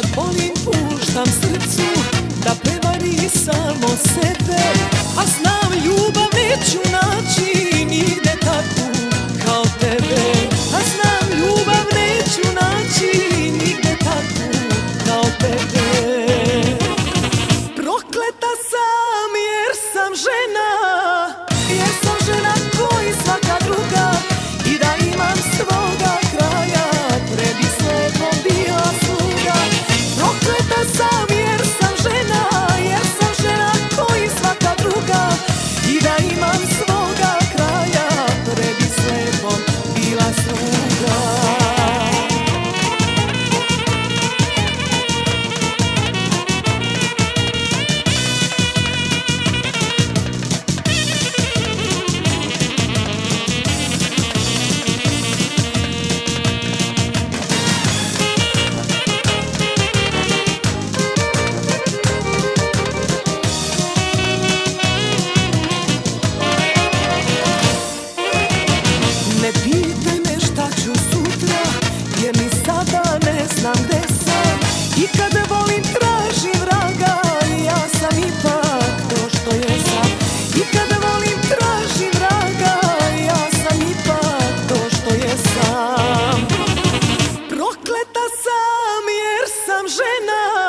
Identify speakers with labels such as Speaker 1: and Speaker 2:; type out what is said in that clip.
Speaker 1: Kad volim puštam srcu da peva znam gde sam. I kada volim tražim vraga Ja sam ipak to što jesam. I kada volim tražim vraga Ja sam ipak to što jesam. Prokleta sam jer sam žena